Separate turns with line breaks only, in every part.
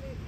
Ready?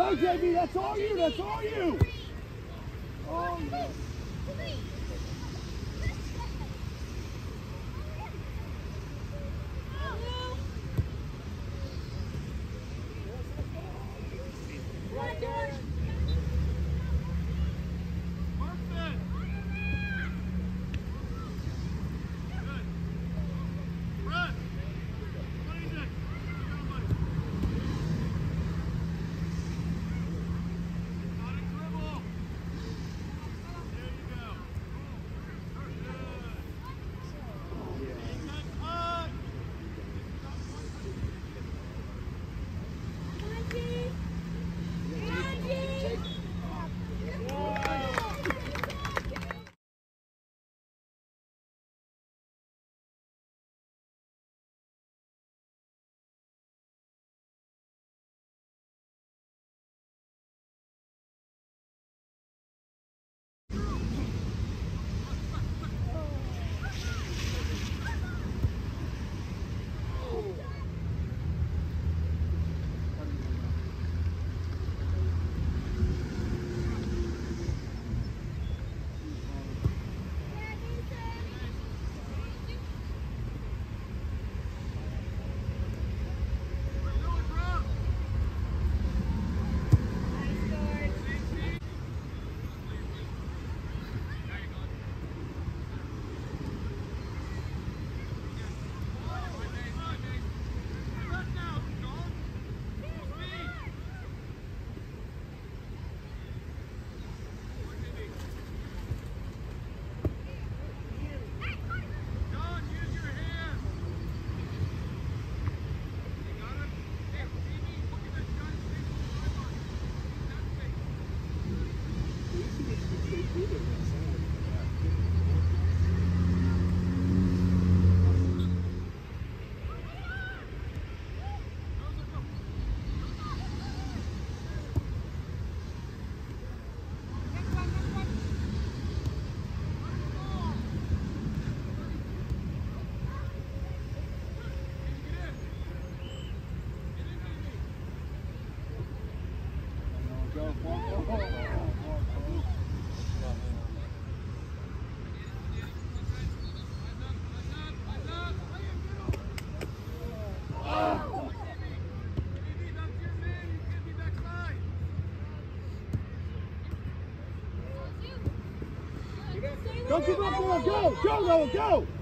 Go, JB. That's all you. That's all you. Oh, yes.
Go,
keep up,
go, go, go, go, go!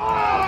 Oh!